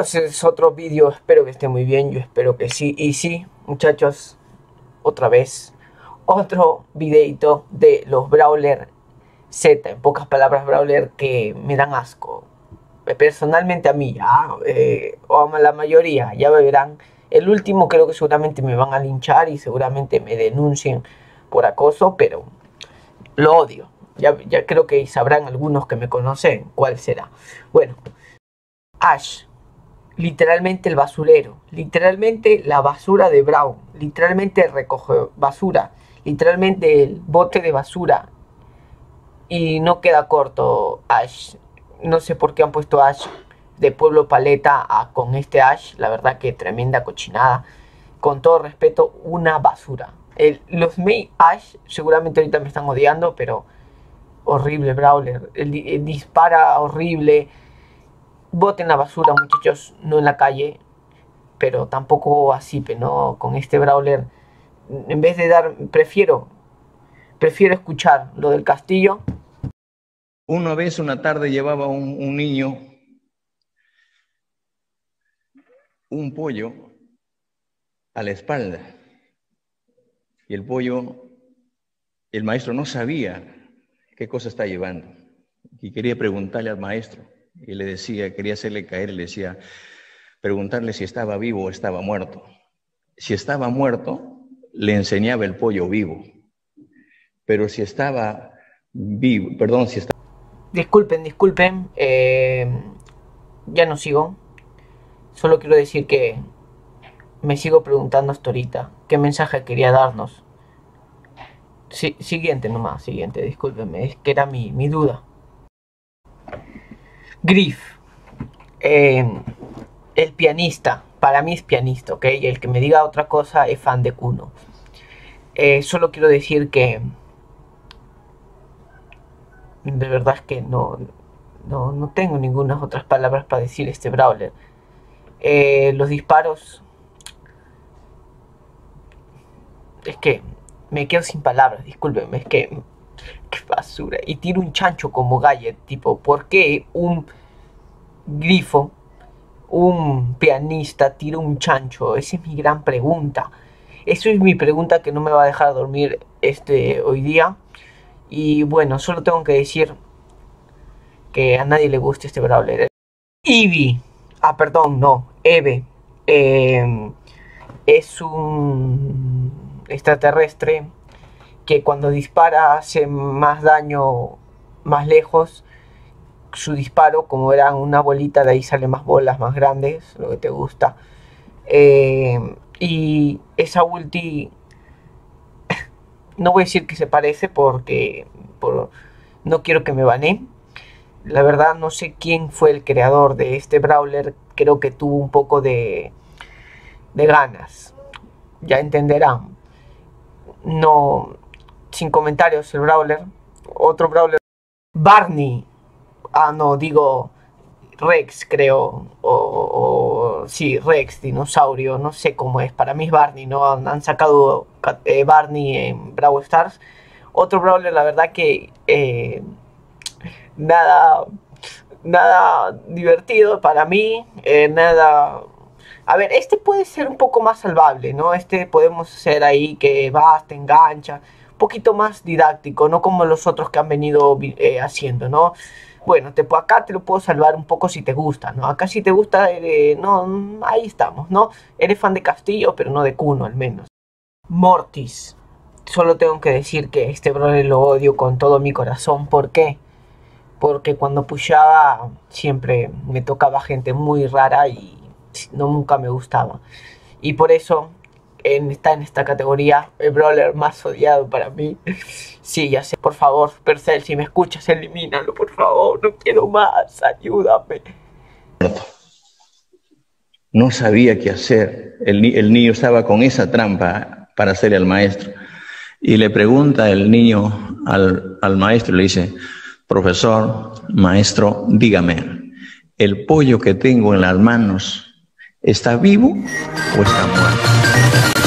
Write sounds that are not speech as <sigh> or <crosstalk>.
es otro vídeo, espero que esté muy bien, yo espero que sí. Y sí, muchachos, otra vez, otro videito de los Brawler Z, en pocas palabras Brawler que me dan asco. Personalmente a mí, ya, eh, o a la mayoría, ya verán. El último creo que seguramente me van a linchar y seguramente me denuncien por acoso, pero lo odio. Ya, ya creo que sabrán algunos que me conocen cuál será. Bueno, Ash, literalmente el basurero, literalmente la basura de Brown, literalmente recoge basura, literalmente el bote de basura. Y no queda corto Ash. No sé por qué han puesto Ash de Pueblo Paleta a, con este Ash. La verdad que tremenda cochinada. Con todo respeto, una basura. los May Ash seguramente ahorita me están odiando, pero horrible Brawler. el dispara horrible boten la basura, muchachos, no en la calle, pero tampoco así, ¿no? Con este brawler, en vez de dar, prefiero, prefiero escuchar lo del castillo. Una vez, una tarde, llevaba un, un niño un pollo a la espalda. Y el pollo, el maestro no sabía qué cosa está llevando. Y quería preguntarle al maestro y le decía, quería hacerle caer, le decía, preguntarle si estaba vivo o estaba muerto. Si estaba muerto, le enseñaba el pollo vivo. Pero si estaba vivo, perdón, si estaba... Disculpen, disculpen, eh, ya no sigo. Solo quiero decir que me sigo preguntando hasta ahorita qué mensaje quería darnos. siguiente nomás, siguiente, discúlpenme, es que era mi, mi duda. Griff, eh, el pianista, para mí es pianista, ¿ok? El que me diga otra cosa es fan de Kuno. Eh, solo quiero decir que de verdad es que no, no, tengo ninguna otras palabras para decir este Brawler. Eh, los disparos. Es que me quedo sin palabras, discúlpenme, es que qué basura. Y tiro un chancho como Galler, tipo, ¿por qué un grifo, un pianista tira un chancho? Esa es mi gran pregunta. Eso es mi pregunta que no me va a dejar dormir este hoy día. Y bueno, solo tengo que decir que a nadie le gusta este Brawler. Eevee, ah, perdón, no, Eve, em, es un extraterrestre que cuando dispara hace más daño más lejos. Su disparo, como era una bolita, de ahí sale más bolas más grandes, lo que te gusta. Eh, y esa ulti, <laughs> no voy a decir que se parece porque no quiero que me baneen. La verdad no sé quién fue el creador de este brawler, creo que tuvo un poco de, de ganas. Ya entenderán. No, sin comentarios el Brawler. Otro Brawler. Barney. Ah, no, digo Rex, creo. O, sí, Rex, dinosaurio. No sé cómo es. Para mí es Barney, ¿no? Han sacado eh, Barney en Brawl Stars. Otro Brawler, la verdad que eh, nada, nada divertido para mí. Eh, nada a ver, este puede ser un poco más salvable, ¿no? Este podemos hacer ahí que vas, te engancha poquito más didáctico, no como los otros que han venido eh, haciendo, ¿no? Bueno, te, acá te lo puedo salvar un poco si te gusta, ¿no? Acá si te gusta, eh, no, ahí estamos, ¿no? Eres fan de Castillo, pero no de Cuno al menos. Mortis. Solo tengo que decir que este brother lo odio con todo mi corazón. ¿Por qué? Porque cuando pushaba siempre me tocaba gente muy rara y no nunca me gustaba. Y por eso está en esta categoría, el brawler más odiado para mí. Sí, ya sé, por favor, Percel, si me escuchas, elimínalo, por favor, no quiero más, ayúdame. No sabía qué hacer, el, niño estaba con esa trampa para hacerle al maestro. Y le pregunta el niño al, al maestro, le dice, profesor, maestro, dígame, ¿el pollo que tengo en las manos está vivo o está muerto?